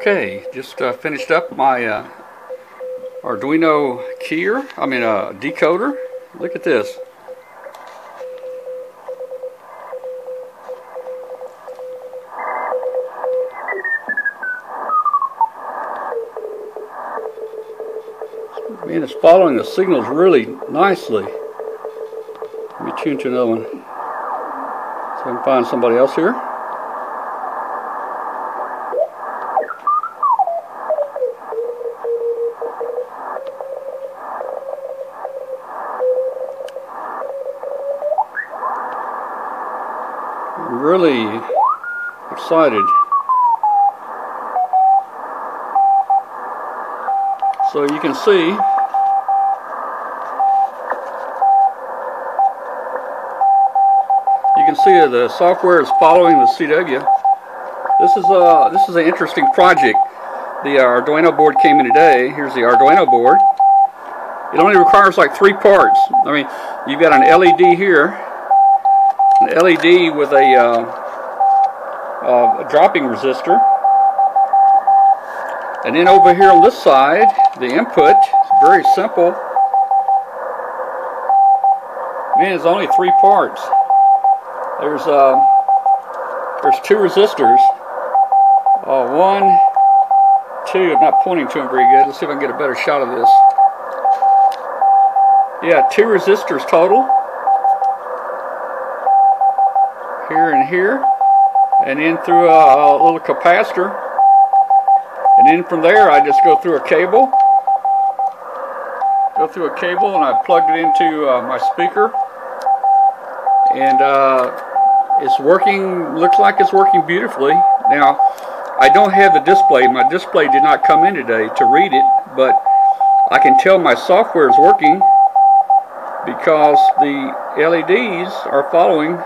Okay, just uh, finished up my uh, Arduino keyer, I mean uh, decoder. Look at this. Man, it's following the signals really nicely. Let me tune to another one. So I can find somebody else here. Really excited. So you can see you can see the software is following the CW. This is a uh, this is an interesting project. The Arduino board came in today. Here's the Arduino board. It only requires like three parts. I mean, you've got an LED here an LED with a, uh, uh, dropping resistor. And then over here on this side, the input, very simple. Man, it's only three parts. There's uh, there's two resistors. Uh, one, two. I'm not pointing to them very good. Let's see if I can get a better shot of this. Yeah, two resistors total. Here and here and then through a, a, little capacitor. And then from there I just go through a cable. Go through a cable and I plug it into uh, my speaker. And uh, it's working looks like it's working beautifully. Now I don't have the display. My display did not come in today to read it but I can tell my software is working because the LEDs are following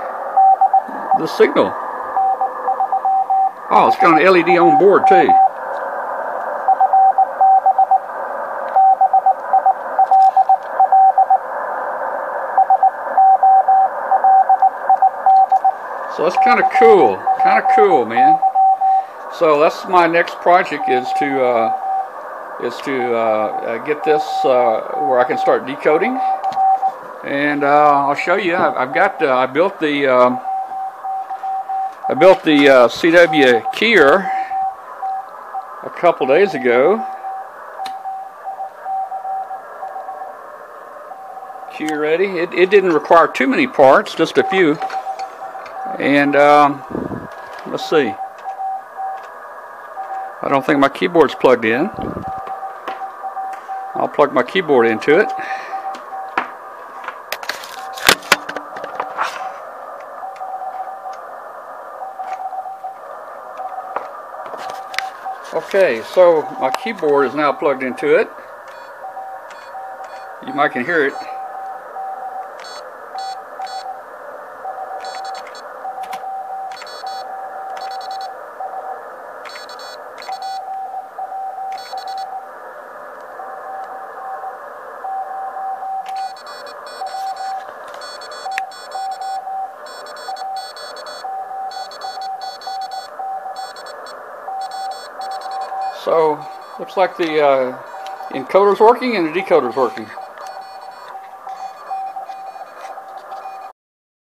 the signal. Oh, it's got an LED on board too. So that's kind of cool, kind of cool, man. So that's my next project is to uh, is to uh, uh, get this uh, where I can start decoding, and uh, I'll show you. I've, got uh, I built the um, I built the uh, CW keyer a couple days ago. Keyer ready. It, it didn't require too many parts, just a few. And um, let's see. I don't think my keyboard's plugged in. I'll plug my keyboard into it. Okay, so my keyboard is now plugged into it. You might can hear it. So, looks like the uh, encoder's working and the decoder's working.